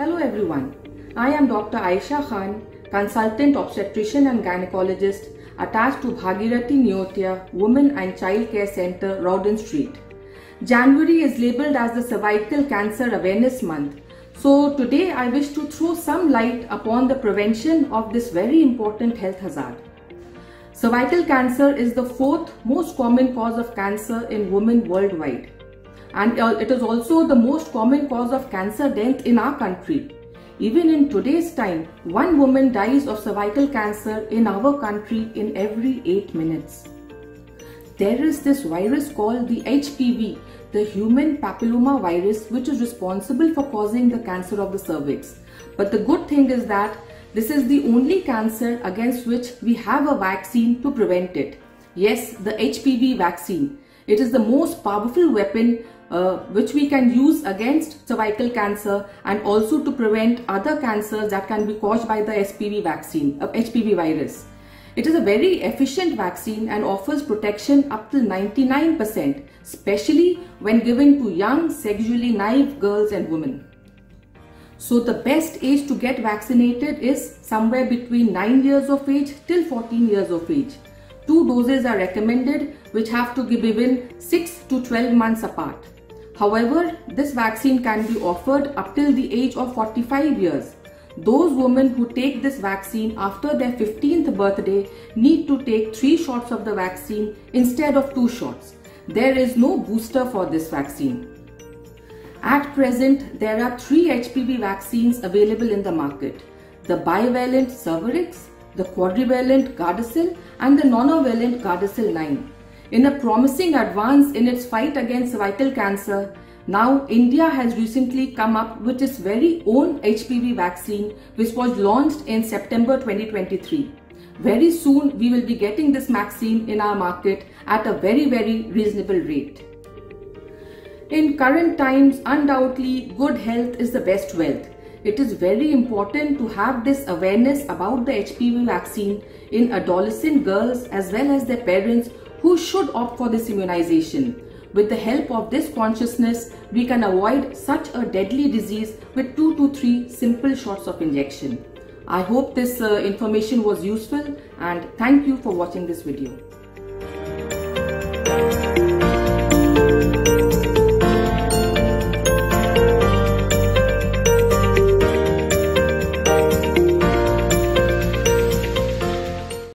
everyone. I am Dr. Ayesha Khan, consultant obstetrician and gynecologist attached to Bhagirathi Neotia Women and Child Care Center, Rawdon Street. January is labeled as the Cervical Cancer Awareness Month. So today I wish to throw some light upon the prevention of this very important health hazard. Cervical cancer is the fourth most common cause of cancer in women worldwide. And uh, it is also the most common cause of cancer death in our country. Even in today's time, one woman dies of cervical cancer in our country in every 8 minutes. There is this virus called the HPV, the human papilloma virus, which is responsible for causing the cancer of the cervix. But the good thing is that this is the only cancer against which we have a vaccine to prevent it. Yes, the HPV vaccine. It is the most powerful weapon uh, which we can use against cervical cancer and also to prevent other cancers that can be caused by the HPV vaccine, uh, HPV virus. It is a very efficient vaccine and offers protection up to 99%, especially when given to young sexually naive girls and women. So the best age to get vaccinated is somewhere between 9 years of age till 14 years of age. Two doses are recommended which have to be given 6 to 12 months apart. However, this vaccine can be offered up till the age of 45 years. Those women who take this vaccine after their 15th birthday need to take 3 shots of the vaccine instead of 2 shots. There is no booster for this vaccine. At present, there are three HPV vaccines available in the market. The bivalent Cervarix, the quadrivalent Gardasil and the monovalent Gardasil 9. In a promising advance in its fight against cervical cancer, now India has recently come up with its very own HPV vaccine which was launched in September 2023. Very soon we will be getting this vaccine in our market at a very very reasonable rate. In current times, undoubtedly, good health is the best wealth. It is very important to have this awareness about the HPV vaccine in adolescent girls as well as their parents who should opt for this immunization. With the help of this consciousness, we can avoid such a deadly disease with 2 to 3 simple shots of injection. I hope this uh, information was useful and thank you for watching this video.